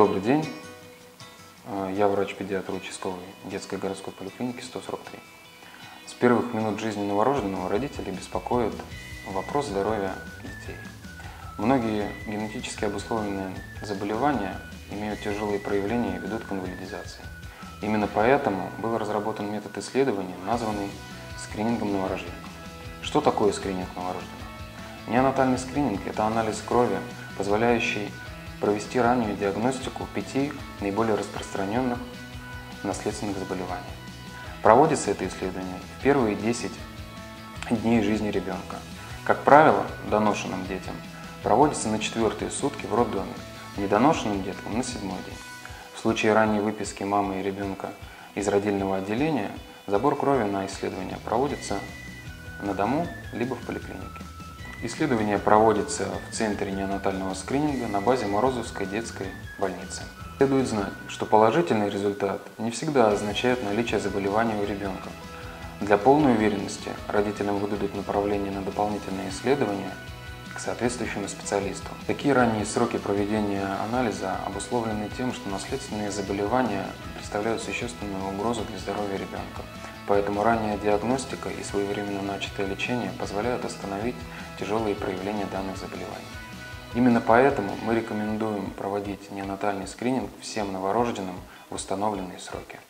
Добрый день. Э, Я врач-педиатр участковой детской городской поликлиники 143. С первых минут жизни новорожденного родителей беспокоит вопрос здоровья детей. Многие генетически обусловленные заболевания имеют тяжелые проявления и ведут к инвалидизации. Именно поэтому был разработан метод исследования, названный скринингом новорожденных. Что такое скрининг новорожденных? Неонатальный скрининг – это анализ крови, позволяющий провести раннюю диагностику пяти наиболее распространенных наследственных заболеваний. Проводится это исследование в первые 10 дней жизни ребенка. Как правило, доношенным детям проводится на четвертые сутки в роддоме, недоношенным деткам на седьмой день. В случае ранней выписки мамы и ребенка из родильного отделения забор крови на исследование проводится на дому либо в поликлинике. Исследование проводится в Центре неонатального скрининга на базе Морозовской детской больницы. Следует знать, что положительный результат не всегда означает наличие заболевания у ребенка. Для полной уверенности родителям выдадут направление на дополнительные исследования к соответствующему специалисту. Такие ранние сроки проведения анализа обусловлены тем, что наследственные заболевания представляют существенную угрозу для здоровья ребенка. Поэтому ранняя диагностика и своевременно начатое лечение позволяют остановить тяжелые проявления данных заболеваний. Именно поэтому мы рекомендуем проводить неонатальный скрининг всем новорожденным в установленные сроки.